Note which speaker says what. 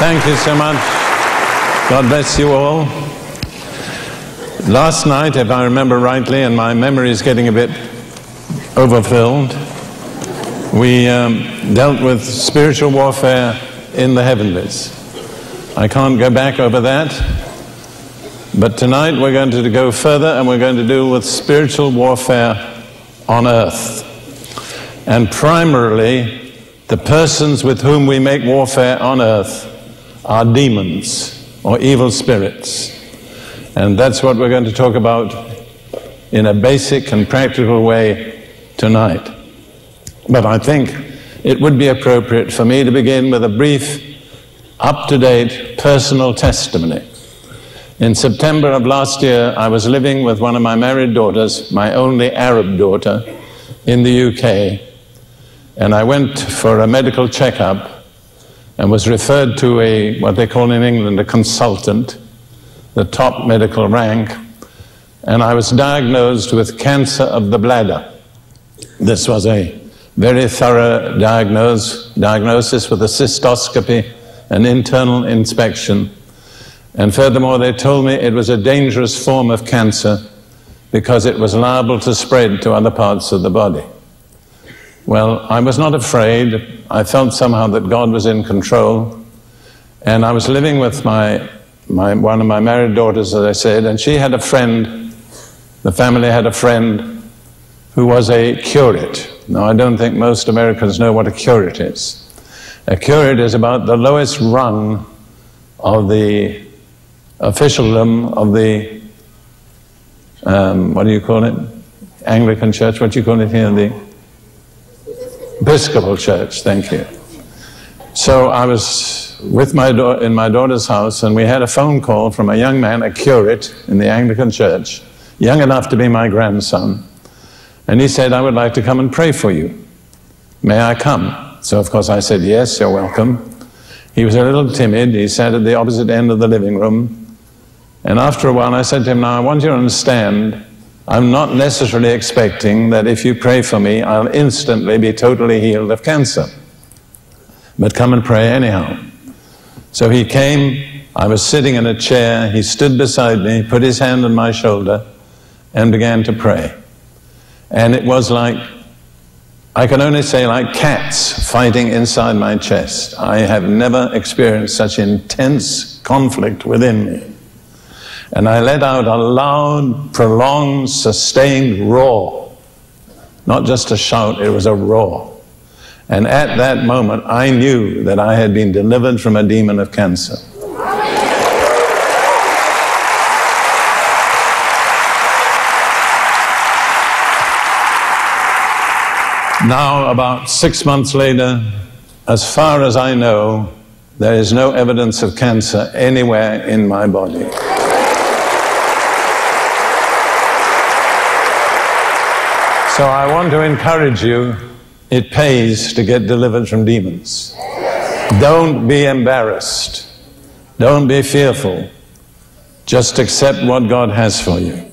Speaker 1: Thank you so much. God bless you all. Last night, if I remember rightly, and my memory is getting a bit overfilled, we um, dealt with spiritual warfare in the heavenlies. I can't go back over that, but tonight we're going to go further and we're going to deal with spiritual warfare on earth. And primarily, the persons with whom we make warfare on earth are demons or evil spirits. And that's what we're going to talk about in a basic and practical way tonight. But I think it would be appropriate for me to begin with a brief, up to date personal testimony. In September of last year, I was living with one of my married daughters, my only Arab daughter, in the UK. And I went for a medical checkup and was referred to a, what they call in England, a consultant, the top medical rank. And I was diagnosed with cancer of the bladder. This was a very thorough diagnose, diagnosis with a cystoscopy, an internal inspection. And furthermore, they told me it was a dangerous form of cancer because it was liable to spread to other parts of the body. Well, I was not afraid. I felt somehow that God was in control. And I was living with my, my, one of my married daughters, as I said, and she had a friend, the family had a friend who was a curate. Now, I don't think most Americans know what a curate is. A curate is about the lowest rung of the officialdom of the, um, what do you call it? Anglican church, what do you call it here? The Episcopal church, thank you. So I was with my in my daughter's house, and we had a phone call from a young man, a curate in the Anglican church, young enough to be my grandson. And he said, I would like to come and pray for you. May I come? So, of course, I said, Yes, you're welcome. He was a little timid. He sat at the opposite end of the living room. And after a while, I said to him, Now, I want you to understand I'm not necessarily expecting that if you pray for me, I'll instantly be totally healed of cancer. But come and pray anyhow. So he came, I was sitting in a chair, he stood beside me, put his hand on my shoulder, and began to pray. And it was like, I can only say, like cats fighting inside my chest. I have never experienced such intense conflict within me. And I let out a loud, prolonged, sustained roar. Not just a shout, it was a roar. And at that moment, I knew that I had been delivered from a demon of cancer. Now, about six months later, as far as I know, there is no evidence of cancer anywhere in my body. So I want to encourage you it pays to get delivered from demons. Don't be embarrassed. Don't be fearful. Just accept what God has for you.